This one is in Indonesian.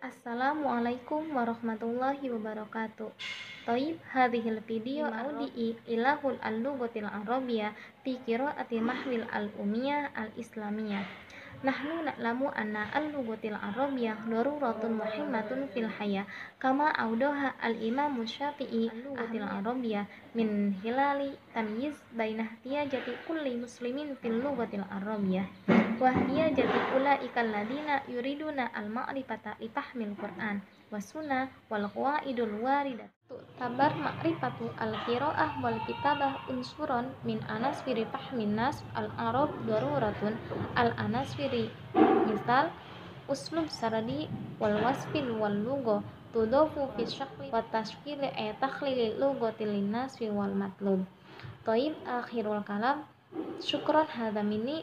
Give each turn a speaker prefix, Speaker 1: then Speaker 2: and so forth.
Speaker 1: Assalamualaikum warahmatullahi wabarakatuh. Toib hadhil video audi ilahul al-lughatil arabiyyah fi qiraati mahwil al-umiyah al-islamiyah. Nahnu na'lamu anna al-lughatil arabiyyah daruratun muhimmatun fil hayah kama audaha al-imam Syafi'i al-lughatil arabiyyah min hilali tamyiz baina ihtiyajati kulli muslimin fil lughatil arabiyyah wa ihtiyajati ulaika alladziina yuriduna al-ma'rifata li fahmil Qur'an wa sunnah wal qawaidul waridat Tabar ma'rifatu al-qira'ah wal kitabah unsuron min anasfiri fahmin nas al-arab daruratun al-anasfiri misal uslub saradi wal wasfil wal lugo tudofu fi syakli wa tashkili ay takhlili lugotil linnas wal matlub. Toib akhirul kalam Syukron hadha minni